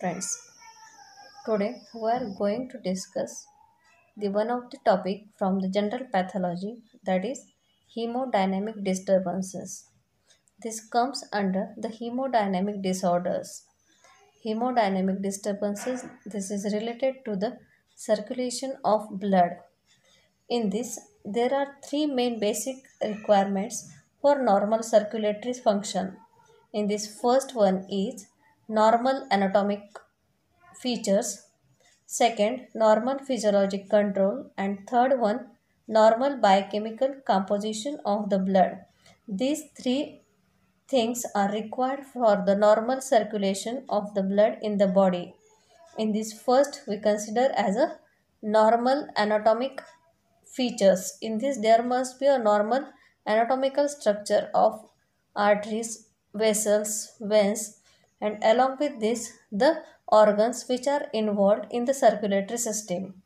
friends. Today we are going to discuss the one of the topic from the general pathology that is hemodynamic disturbances. This comes under the hemodynamic disorders. Hemodynamic disturbances this is related to the circulation of blood. In this there are three main basic requirements for normal circulatory function. In this first one is normal anatomic features. Second normal physiologic control. And third one normal biochemical composition of the blood. These three things are required for the normal circulation of the blood in the body. In this first we consider as a normal anatomic features. In this there must be a normal anatomical structure of arteries vessels veins and along with this the organs which are involved in the circulatory system.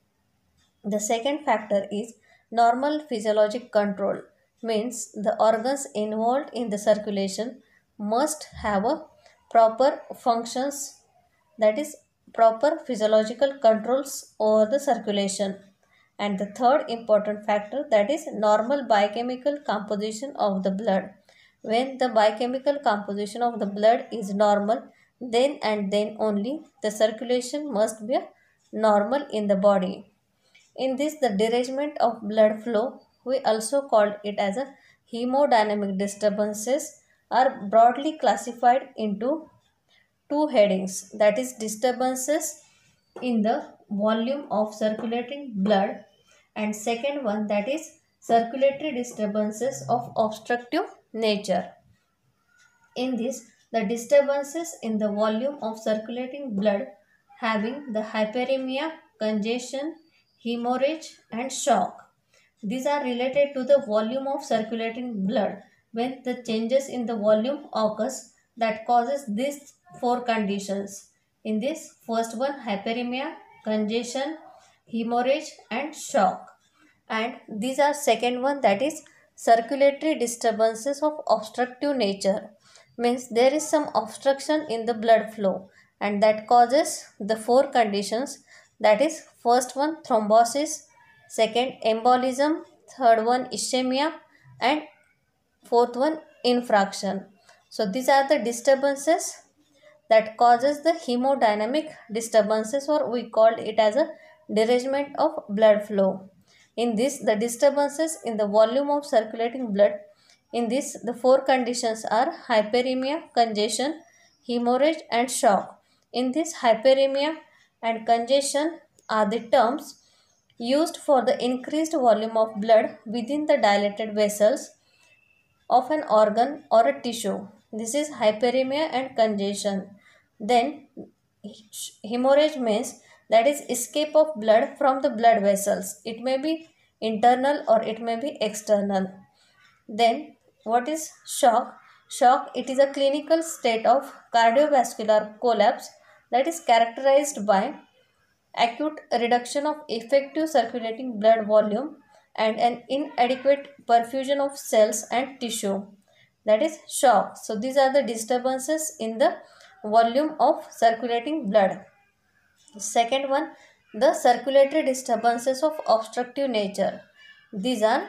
The second factor is normal physiologic control means the organs involved in the circulation must have a proper functions that is proper physiological controls over the circulation and the third important factor that is normal biochemical composition of the blood when the biochemical composition of the blood is normal, then and then only the circulation must be normal in the body. In this, the derangement of blood flow, we also call it as a hemodynamic disturbances, are broadly classified into two headings that is disturbances in the volume of circulating blood and second one that is circulatory disturbances of obstructive nature. In this, the disturbances in the volume of circulating blood having the hyperemia, congestion, hemorrhage and shock. These are related to the volume of circulating blood when the changes in the volume occurs that causes these four conditions. In this first one hyperemia, congestion, hemorrhage and shock. And these are second one that is circulatory disturbances of obstructive nature. Means there is some obstruction in the blood flow and that causes the four conditions. That is first one thrombosis second embolism third one ischemia and fourth one infarction. So these are the disturbances that causes the hemodynamic disturbances or we call it as a derangement of blood flow in this, the disturbances in the volume of circulating blood. In this, the four conditions are hyperemia, congestion, hemorrhage and shock. In this, hyperemia and congestion are the terms used for the increased volume of blood within the dilated vessels of an organ or a tissue. This is hyperemia and congestion. Then hemorrhage means that is escape of blood from the blood vessels. It may be internal or it may be external. Then what is shock? Shock it is a clinical state of cardiovascular collapse that is characterized by acute reduction of effective circulating blood volume and an inadequate perfusion of cells and tissue that is shock so these are the disturbances in the volume of circulating blood Second one, the circulatory disturbances of obstructive nature. These are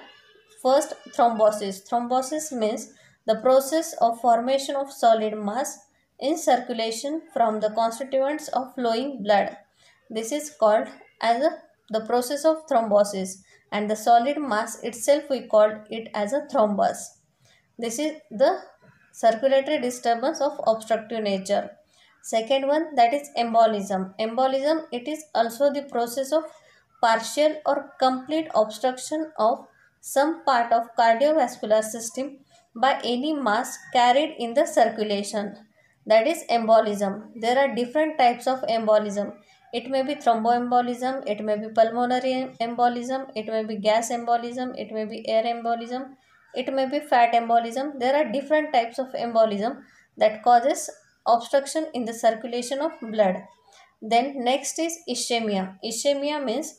first thrombosis. Thrombosis means the process of formation of solid mass in circulation from the constituents of flowing blood. This is called as a, the process of thrombosis and the solid mass itself we called it as a thrombus. This is the circulatory disturbance of obstructive nature. Second one that is embolism. Embolism it is also the process of partial or complete obstruction of some part of cardiovascular system by any mass carried in the circulation. That is embolism. There are different types of embolism. It may be thromboembolism, it may be pulmonary embolism, it may be gas embolism, it may be air embolism, it may be fat embolism. There are different types of embolism that causes obstruction in the circulation of blood. Then next is ischemia. Ischemia means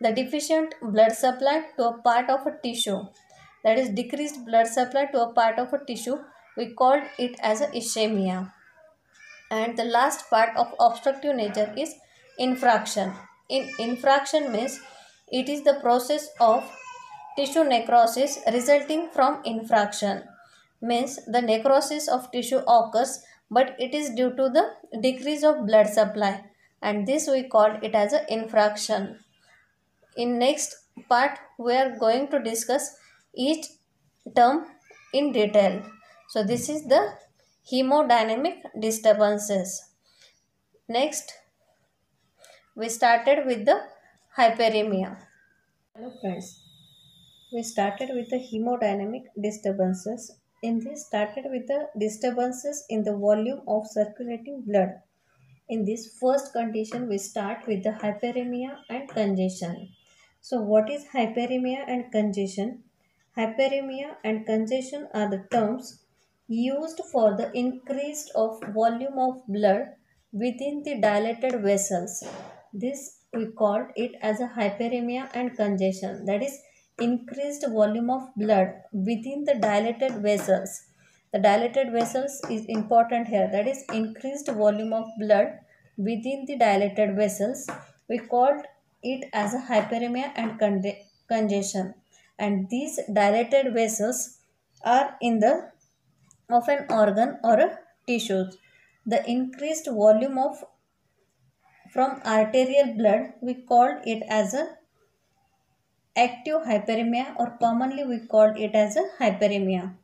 the deficient blood supply to a part of a tissue. That is decreased blood supply to a part of a tissue. We called it as a ischemia. and the last part of obstructive nature is infarction in infarction means it is the process of tissue necrosis resulting from infarction means the necrosis of tissue occurs but it is due to the decrease of blood supply. And this we call it as an infarction. In next part we are going to discuss each term in detail. So this is the hemodynamic disturbances. Next we started with the hyperemia. Hello friends we started with the hemodynamic disturbances in this started with the disturbances in the volume of circulating blood. In this first condition, we start with the hyperemia and congestion. So what is hyperemia and congestion? Hyperemia and congestion are the terms used for the increase of volume of blood within the dilated vessels. This we called it as a hyperemia and congestion. That is increased volume of blood within the dilated vessels. The dilated vessels is important here. That is increased volume of blood within the dilated vessels. We called it as a hyperemia and congestion. And these dilated vessels are in the of an organ or a tissue. The increased volume of from arterial blood we called it as a active hyperemia or commonly we call it as a hyperemia.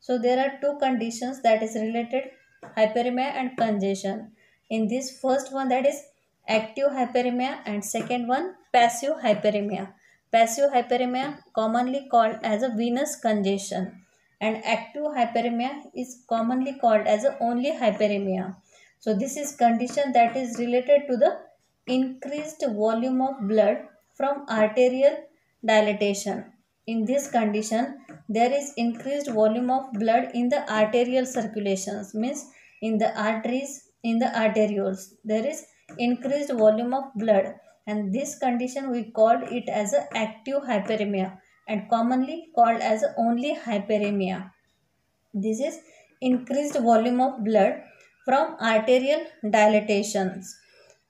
So there are two conditions that is related hyperemia and congestion. In this first one that is active hyperemia and second one passive hyperemia. Passive hyperemia commonly called as a venous congestion and active hyperemia is commonly called as a only hyperemia. So this is condition that is related to the increased volume of blood from arterial dilatation. In this condition, there is increased volume of blood in the arterial circulations, means in the arteries, in the arterioles. There is increased volume of blood and this condition we called it as active hyperemia and commonly called as only hyperemia. This is increased volume of blood from arterial dilatations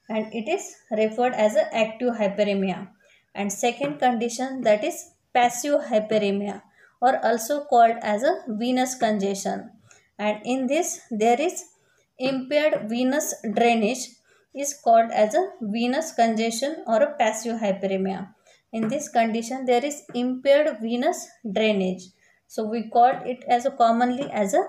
and it is referred as active hyperemia and second condition that is passive hyperemia or also called as a venous congestion. And in this there is impaired venous drainage is called as a venous congestion or a passive hyperemia. In this condition there is impaired venous drainage. So we call it as a commonly as a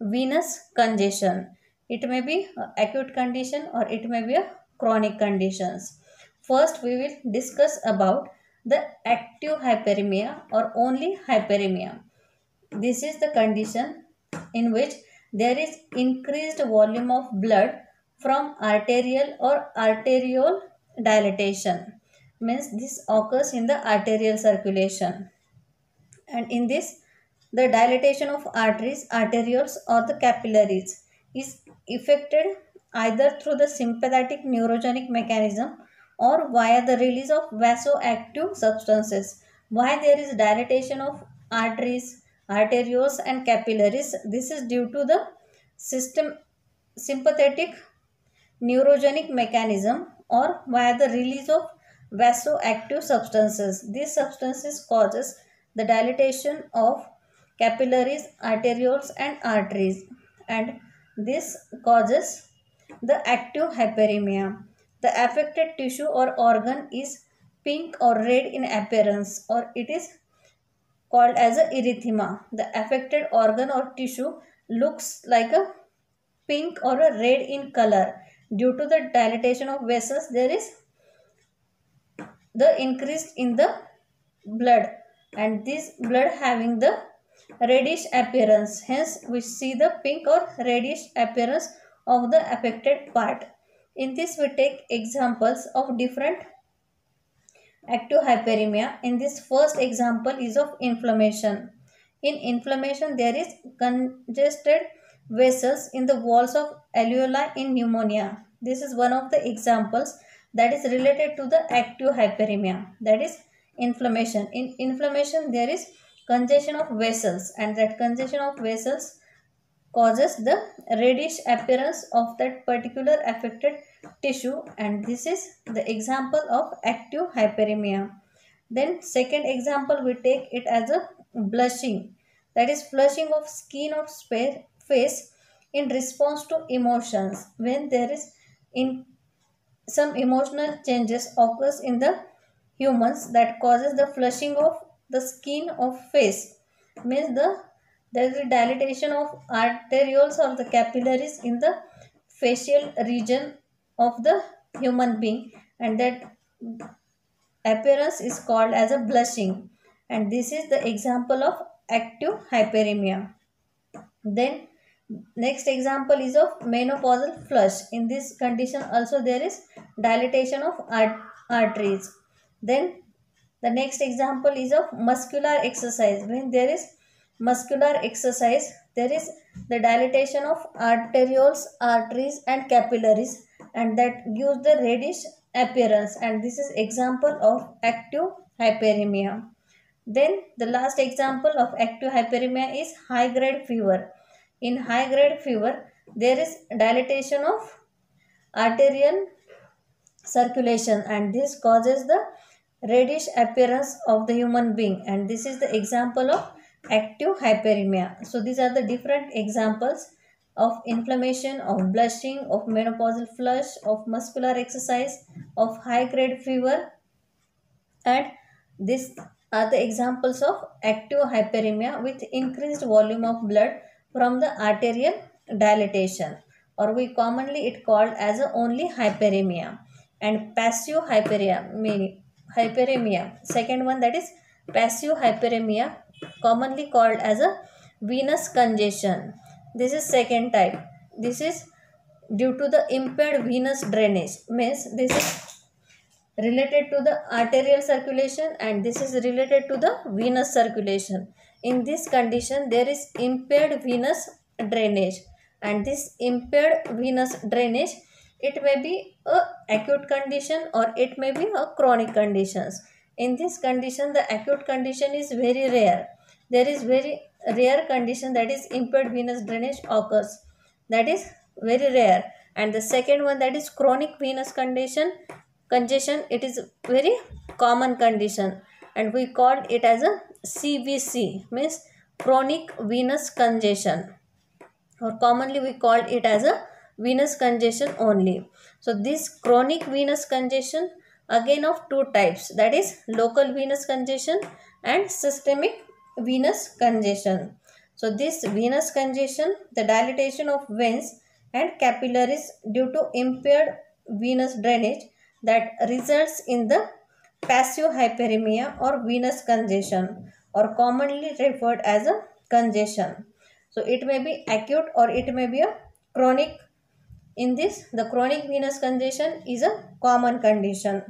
venous congestion. It may be acute condition or it may be a chronic conditions First, we will discuss about the active hyperemia or only hyperemia. This is the condition in which there is increased volume of blood from arterial or arteriole dilatation. Means this occurs in the arterial circulation. And in this, the dilatation of arteries, arterioles or the capillaries is effected either through the sympathetic neurogenic mechanism or via the release of vasoactive substances. Why there is dilatation of arteries, arterioles and capillaries? This is due to the system sympathetic neurogenic mechanism or via the release of vasoactive substances. These substances causes the dilatation of capillaries, arterioles and arteries and this causes the active hyperemia. The affected tissue or organ is pink or red in appearance or it is called as a erythema. The affected organ or tissue looks like a pink or a red in color. Due to the dilatation of vessels, there is the increase in the blood and this blood having the reddish appearance. Hence, we see the pink or reddish appearance of the affected part. In this we take examples of different active hyperemia. In this first example is of inflammation. In inflammation there is congested vessels in the walls of alveoli in pneumonia. This is one of the examples that is related to the active hyperemia that is inflammation. In inflammation there is congestion of vessels and that congestion of vessels causes the reddish appearance of that particular affected tissue and this is the example of active hyperemia. Then second example we take it as a blushing that is flushing of skin of face in response to emotions when there is in some emotional changes occurs in the humans that causes the flushing of the skin of face means the there is a dilatation of arterioles or the capillaries in the facial region of the human being and that appearance is called as a blushing. And this is the example of active hyperemia. Then next example is of menopausal flush. In this condition also there is dilatation of art arteries. Then the next example is of muscular exercise. When there is muscular exercise there is the dilatation of arterioles arteries and capillaries and that gives the reddish appearance and this is example of active hyperemia. Then the last example of active hyperemia is high grade fever. In high grade fever there is dilatation of arterial circulation and this causes the reddish appearance of the human being and this is the example of active hyperemia. So these are the different examples of inflammation, of blushing, of menopausal flush, of muscular exercise, of high grade fever. And these are the examples of active hyperemia with increased volume of blood from the arterial dilatation or we commonly it called as only hyperemia. And passive hyperemia hyperemia. Second one that is passive hyperemia commonly called as a venous congestion. This is second type. This is due to the impaired venous drainage. Means this is related to the arterial circulation and this is related to the venous circulation. In this condition, there is impaired venous drainage and this impaired venous drainage it may be a acute condition or it may be a chronic conditions in this condition the acute condition is very rare. There is very rare condition that is impaired venous drainage occurs. That is very rare. And the second one that is chronic venous condition congestion it is very common condition. And we called it as a CVC means chronic venous congestion. Or commonly we called it as a venous congestion only. So this chronic venous congestion again of two types that is local venous congestion and systemic venous congestion. So this venous congestion, the dilatation of veins and capillaries due to impaired venous drainage that results in the passive hyperemia or venous congestion or commonly referred as a congestion. So it may be acute or it may be a chronic in this, the chronic venous congestion is a common condition.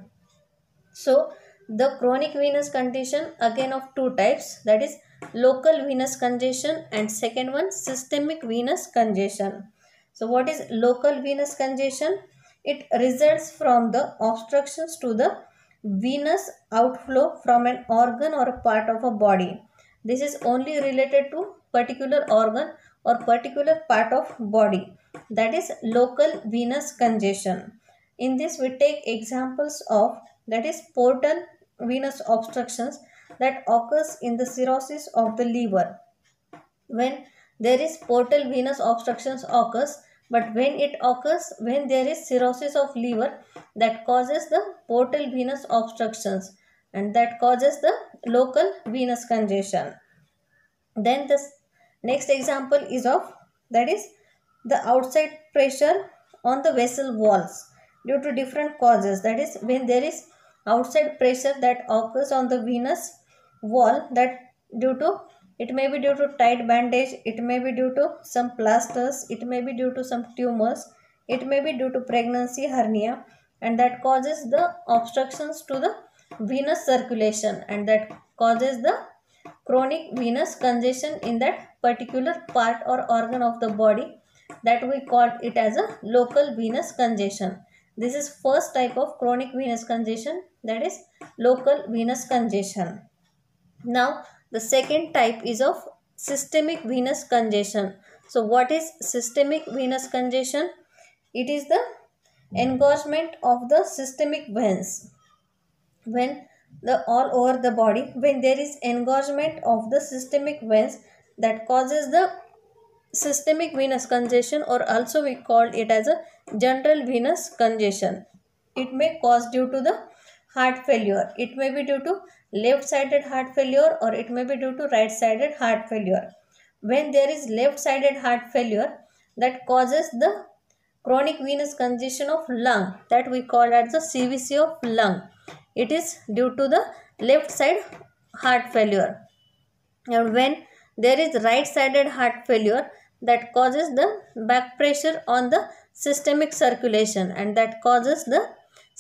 So, the chronic venous condition again of two types that is local venous congestion and second one systemic venous congestion. So, what is local venous congestion? It results from the obstructions to the venous outflow from an organ or part of a body. This is only related to particular organ or particular part of body that is local venous congestion. In this we take examples of that is portal venous obstructions that occurs in the cirrhosis of the liver. When there is portal venous obstructions occurs but when it occurs when there is cirrhosis of liver that causes the portal venous obstructions and that causes the local venous congestion. Then the next example is of that is the outside pressure on the vessel walls due to different causes. That is when there is outside pressure that occurs on the venous wall that due to it may be due to tight bandage it may be due to some plasters it may be due to some tumors it may be due to pregnancy hernia and that causes the obstructions to the venous circulation and that causes the chronic venous congestion in that particular part or organ of the body that we call it as a local venous congestion. This is first type of chronic venous congestion that is local venous congestion. Now the second type is of systemic venous congestion. So what is systemic venous congestion? It is the engorgement of the systemic veins. When the all over the body, when there is engorgement of the systemic veins that causes the systemic venous congestion or also we call it as a general venous congestion. It may cause due to the heart failure. It may be due to left-sided heart failure or it may be due to right-sided heart failure. When there is left-sided heart failure that causes the chronic venous congestion of lung that we call as the CVC of lung. It is due to the left side heart failure. And when there is right-sided heart failure that causes the back pressure on the systemic circulation and that causes the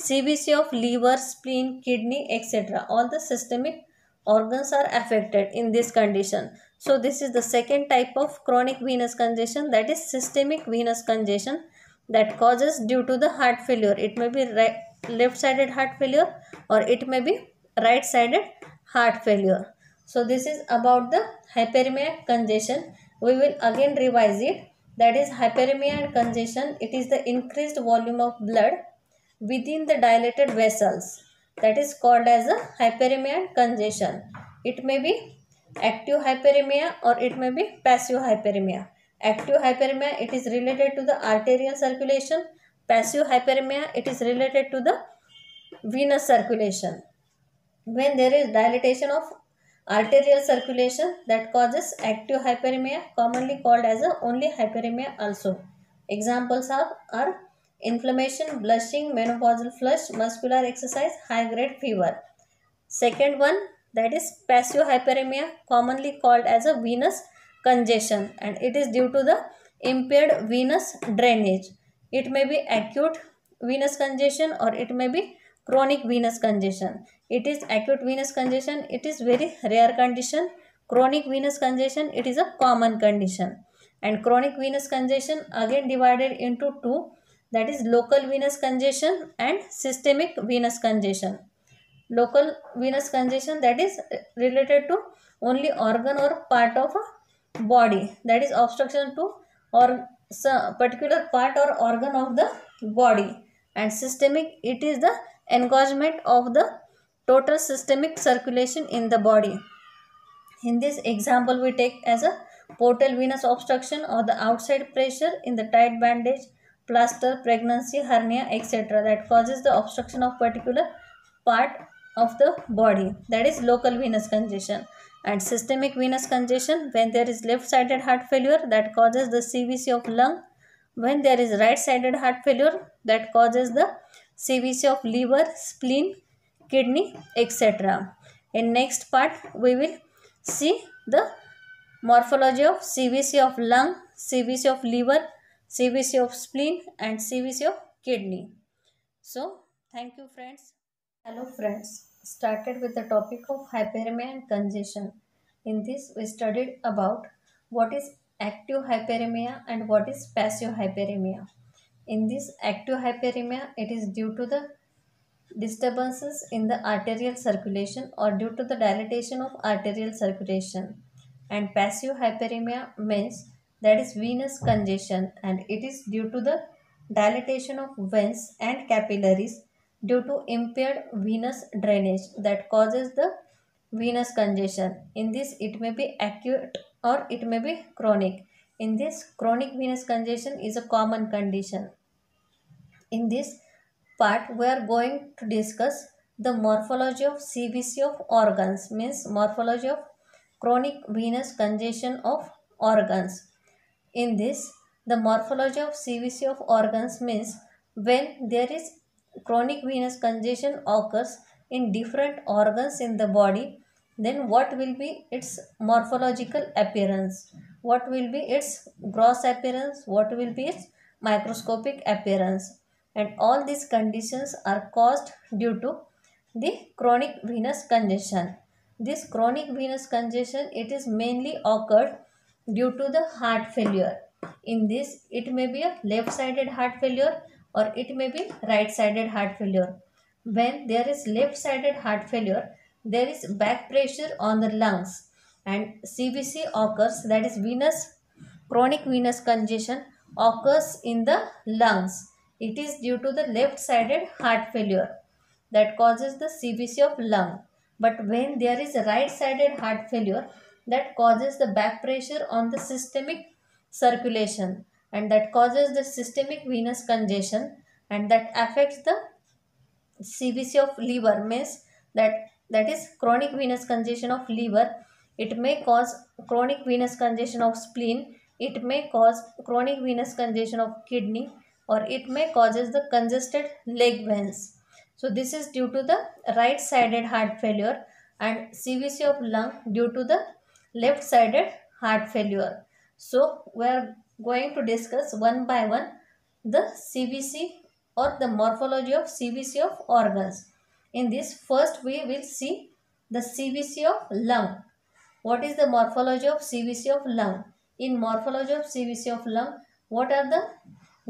CVC of liver, spleen, kidney, etc. All the systemic organs are affected in this condition. So this is the second type of chronic venous congestion that is systemic venous congestion that causes due to the heart failure. It may be right, left-sided heart failure or it may be right-sided heart failure. So this is about the hyperemia congestion. We will again revise it. That is hyperemia and congestion it is the increased volume of blood within the dilated vessels. That is called as a hyperemia and congestion. It may be active hyperemia or it may be passive hyperemia. Active hyperemia it is related to the arterial circulation. Passive hyperemia it is related to the venous circulation. When there is dilatation of arterial circulation that causes active hyperemia commonly called as a only hyperemia also. Examples of are inflammation, blushing, menopausal flush, muscular exercise, high grade fever. Second one that is passive hyperemia commonly called as a venous congestion and it is due to the impaired venous drainage. It may be acute venous congestion or it may be chronic venous congestion. It is acute venous congestion. It is very rare condition. Chronic venous congestion it is a common condition. And chronic venous congestion again divided into two that is local venous congestion and systemic venous congestion. Local venous congestion that is related to only organ or part of a body. That is obstruction to or particular part or organ of the body. And systemic it is the engorgement of the total systemic circulation in the body. In this example, we take as a portal venous obstruction or the outside pressure in the tight bandage, plaster, pregnancy, hernia, etc. that causes the obstruction of particular part of the body that is local venous congestion and systemic venous congestion when there is left-sided heart failure that causes the CVC of lung when there is right-sided heart failure that causes the CVC of liver, spleen, kidney, etc. In next part, we will see the morphology of CVC of lung, CVC of liver, CVC of spleen and CVC of kidney. So, thank you friends. Hello friends. Started with the topic of hyperemia and congestion. In this, we studied about what is active hyperemia and what is passive hyperemia. In this active hyperemia, it is due to the disturbances in the arterial circulation or due to the dilatation of arterial circulation. And passive hyperemia means that is venous congestion and it is due to the dilatation of veins and capillaries due to impaired venous drainage that causes the venous congestion. In this, it may be acute or it may be chronic. In this, chronic venous congestion is a common condition. In this part, we are going to discuss the morphology of CVC of organs, means morphology of chronic venous congestion of organs. In this, the morphology of CVC of organs means when there is chronic venous congestion occurs in different organs in the body, then what will be its morphological appearance? What will be its gross appearance, what will be its microscopic appearance. And all these conditions are caused due to the chronic venous congestion. This chronic venous congestion, it is mainly occurred due to the heart failure. In this, it may be a left-sided heart failure or it may be right-sided heart failure. When there is left-sided heart failure, there is back pressure on the lungs and CVC occurs that is venous chronic venous congestion occurs in the lungs it is due to the left sided heart failure that causes the cvc of lung but when there is right sided heart failure that causes the back pressure on the systemic circulation and that causes the systemic venous congestion and that affects the CVC of liver means that that is chronic venous congestion of liver. It may cause chronic venous congestion of spleen. It may cause chronic venous congestion of kidney or it may causes the congested leg veins. So this is due to the right sided heart failure and CVC of lung due to the left sided heart failure. So we are going to discuss one by one the CVC or the morphology of CVC of organs. In this first we will see the CVC of lung. What is the morphology of CVC of lung? In morphology of CVC of lung, what are the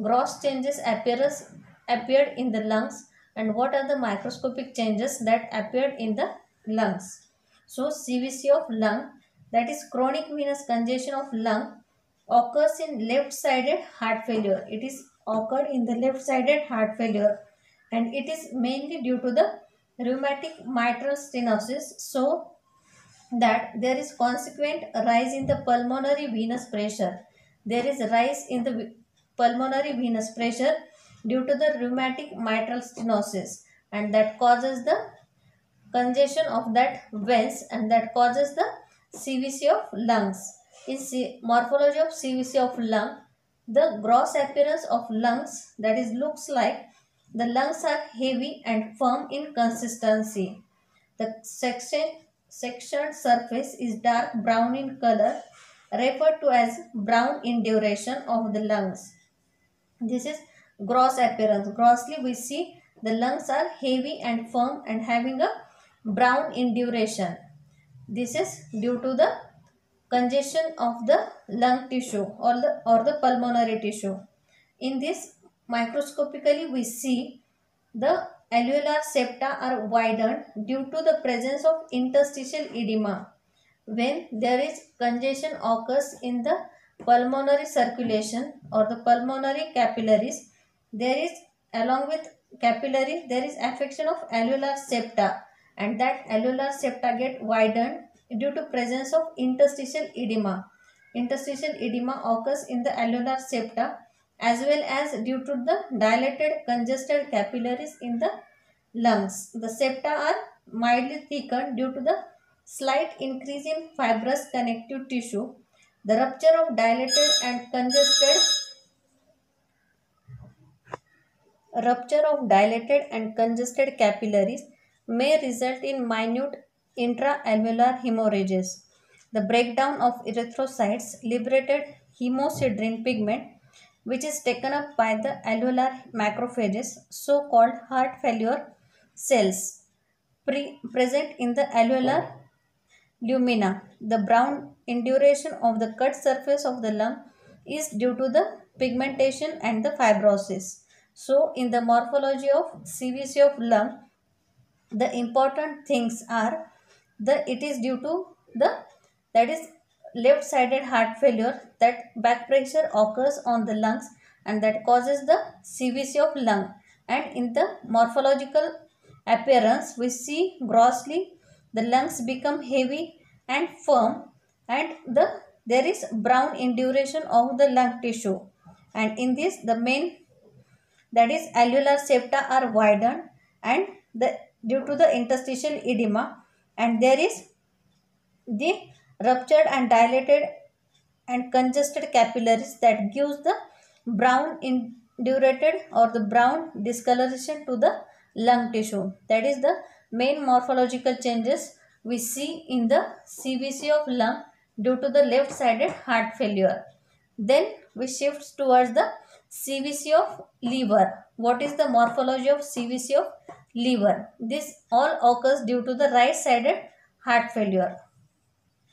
gross changes appearance appeared in the lungs and what are the microscopic changes that appeared in the lungs. So CVC of lung that is chronic venous congestion of lung occurs in left sided heart failure. It is occurred in the left-sided heart failure and it is mainly due to the rheumatic mitral stenosis so that there is consequent rise in the pulmonary venous pressure. There is rise in the pulmonary venous pressure due to the rheumatic mitral stenosis and that causes the congestion of that veins and that causes the CVC of lungs. In C morphology of CVC of lung, the gross appearance of lungs that is looks like the lungs are heavy and firm in consistency. The section, sectioned surface is dark brown in color referred to as brown induration of the lungs. This is gross appearance. Grossly we see the lungs are heavy and firm and having a brown induration. This is due to the congestion of the lung tissue or the, or the pulmonary tissue. In this microscopically we see the alveolar septa are widened due to the presence of interstitial edema. When there is congestion occurs in the pulmonary circulation or the pulmonary capillaries, there is along with capillary there is affection of alveolar septa and that alveolar septa get widened due to presence of interstitial edema. Interstitial edema occurs in the alveolar septa as well as due to the dilated congested capillaries in the lungs. The septa are mildly thickened due to the slight increase in fibrous connective tissue. The rupture of dilated and congested rupture of dilated and congested capillaries may result in minute intra-alveolar hemorrhages. The breakdown of erythrocytes liberated hemosiderin pigment which is taken up by the alveolar macrophages so-called heart failure cells pre present in the alveolar lumina. The brown induration of the cut surface of the lung is due to the pigmentation and the fibrosis. So, in the morphology of CVC of lung, the important things are the it is due to the that is left sided heart failure that back pressure occurs on the lungs and that causes the CVC of lung. And in the morphological appearance we see grossly the lungs become heavy and firm and the there is brown induration of the lung tissue. And in this the main that is alveolar septa are widened and the due to the interstitial edema and there is the ruptured and dilated and congested capillaries that gives the brown indurated or the brown discoloration to the lung tissue. That is the main morphological changes we see in the CVC of lung due to the left sided heart failure. Then we shift towards the CVC of liver. What is the morphology of CVC of liver. This all occurs due to the right-sided heart failure.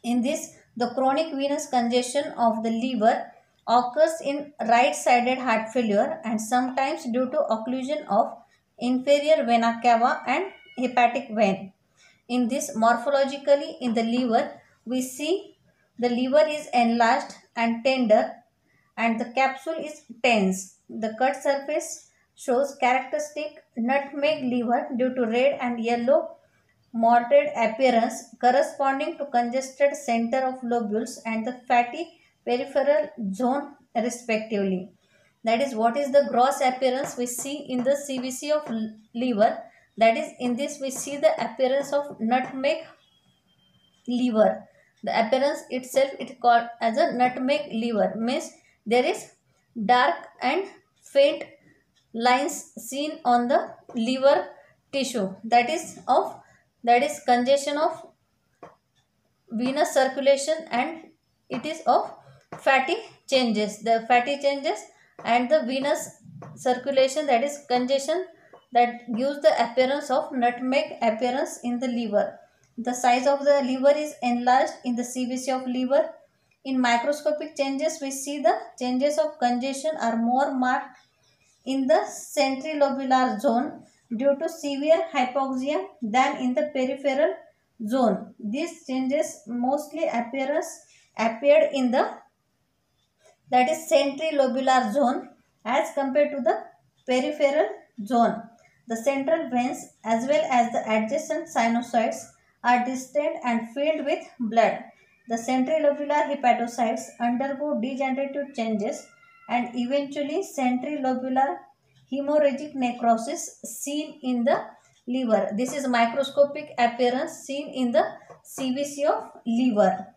In this, the chronic venous congestion of the liver occurs in right-sided heart failure and sometimes due to occlusion of inferior vena cava and hepatic vein. In this, morphologically in the liver, we see the liver is enlarged and tender and the capsule is tense. The cut surface shows characteristic nutmeg liver due to red and yellow mottled appearance corresponding to congested center of lobules and the fatty peripheral zone respectively. That is what is the gross appearance we see in the CVC of liver. That is in this we see the appearance of nutmeg liver. The appearance itself it called as a nutmeg liver means there is dark and faint lines seen on the liver tissue that is of that is congestion of venous circulation and it is of fatty changes. The fatty changes and the venous circulation that is congestion that gives the appearance of nutmeg appearance in the liver. The size of the liver is enlarged in the CVC of liver. In microscopic changes we see the changes of congestion are more marked in the centrilobular zone due to severe hypoxia than in the peripheral zone. These changes mostly appears, appeared in the that is centrilobular zone as compared to the peripheral zone. The central veins as well as the adjacent sinusoids are distant and filled with blood. The centrilobular hepatocytes undergo degenerative changes and eventually centrilobular hemorrhagic necrosis seen in the liver. This is microscopic appearance seen in the CVC of liver.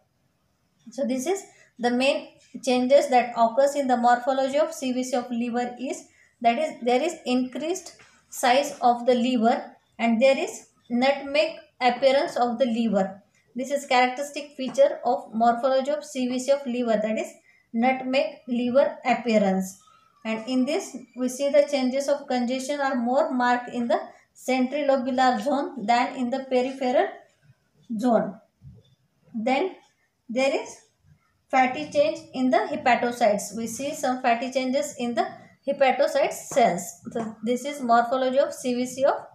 So this is the main changes that occurs in the morphology of CVC of liver is that is there is increased size of the liver and there is nutmeg appearance of the liver. This is characteristic feature of morphology of CVC of liver that is nutmeg liver appearance and in this we see the changes of congestion are more marked in the centrilobular zone than in the peripheral zone. Then there is fatty change in the hepatocytes. We see some fatty changes in the hepatocyte cells. So this is morphology of CVC of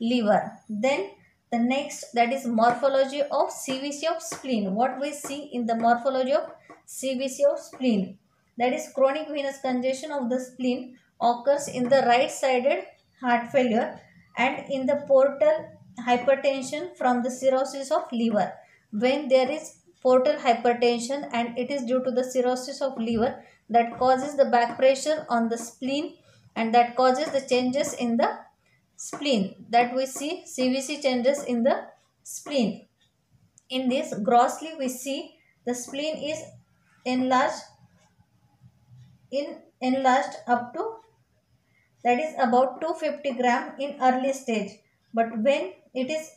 liver. Then the next that is morphology of CVC of spleen. What we see in the morphology of CVC of spleen that is chronic venous congestion of the spleen occurs in the right sided heart failure and in the portal hypertension from the cirrhosis of liver when there is portal hypertension and it is due to the cirrhosis of liver that causes the back pressure on the spleen and that causes the changes in the spleen that we see CVC changes in the spleen. In this grossly we see the spleen is enlarged in enlarged up to that is about 250 gram in early stage. But when it is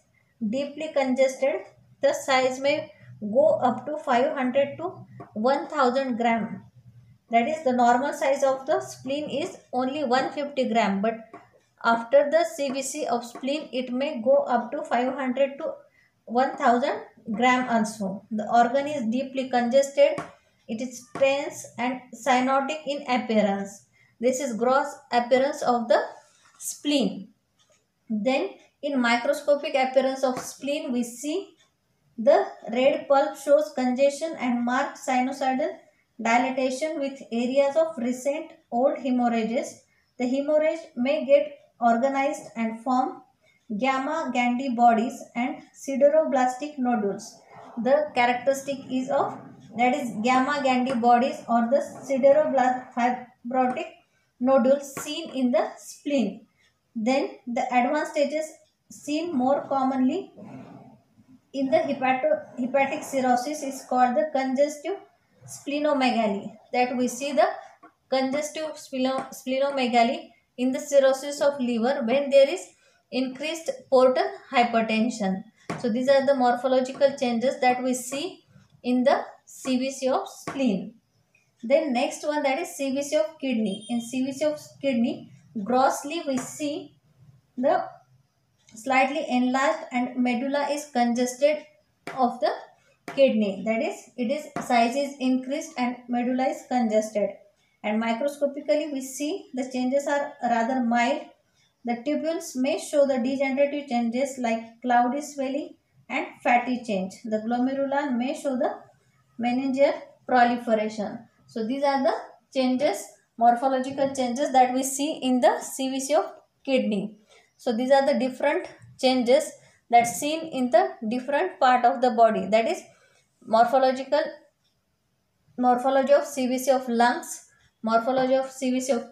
deeply congested the size may go up to 500 to 1000 gram. That is the normal size of the spleen is only 150 gram but after the CVC of spleen it may go up to 500 to 1000 gram also. The organ is deeply congested it is tense and cyanotic in appearance. This is gross appearance of the spleen. Then in microscopic appearance of spleen we see the red pulp shows congestion and marked sinusoidal dilatation with areas of recent old hemorrhages. The hemorrhage may get organized and form Gamna-Gandy bodies and sideroblastic nodules. The characteristic is of that is Gamna-Gandy bodies or the sideroblastic nodules seen in the spleen. Then the advanced stages seen more commonly in the hepato, hepatic cirrhosis is called the congestive splenomegaly. That we see the congestive splenomegaly in the cirrhosis of liver when there is increased portal hypertension. So these are the morphological changes that we see in the CVC of spleen. Then next one that is CVC of kidney. In CVC of kidney, grossly we see the slightly enlarged and medulla is congested of the kidney. That is, it is size is increased and medulla is congested. And microscopically we see the changes are rather mild. The tubules may show the degenerative changes like cloudy swelling and fatty change. The glomeruli may show the mesangial proliferation. So these are the changes morphological changes that we see in the CVC of kidney. So these are the different changes that seen in the different part of the body that is morphological morphology of CVC of lungs, morphology of CVC of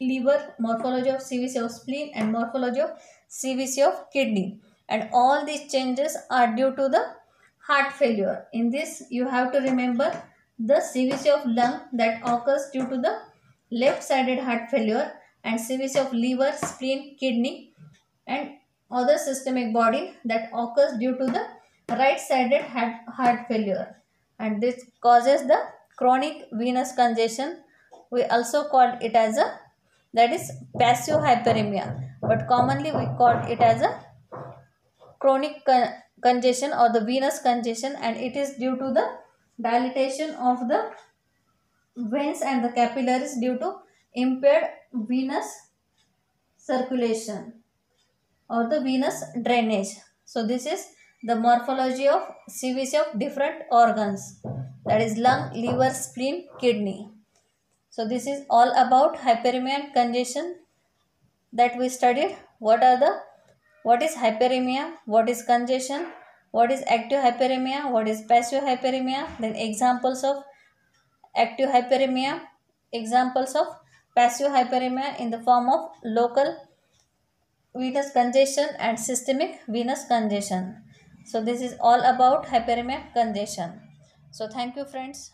liver, morphology of CVC of spleen and morphology of CVC of kidney. And all these changes are due to the heart failure. In this you have to remember the CVC of lung that occurs due to the left-sided heart failure and CVC of liver, spleen, kidney and other systemic body that occurs due to the right-sided heart failure and this causes the chronic venous congestion. We also call it as a that is passive hyperemia but commonly we call it as a chronic congestion or the venous congestion and it is due to the dilatation of the veins and the capillaries due to impaired venous circulation or the venous drainage. So this is the morphology of CVC of different organs that is lung, liver, spleen, kidney. So this is all about hyperemia and congestion that we studied. What are the what is hyperemia, what is congestion, what is active hyperemia, what is passive hyperemia, then examples of active hyperemia, examples of passive hyperemia in the form of local venous congestion and systemic venous congestion. So this is all about hyperemia congestion. So thank you friends.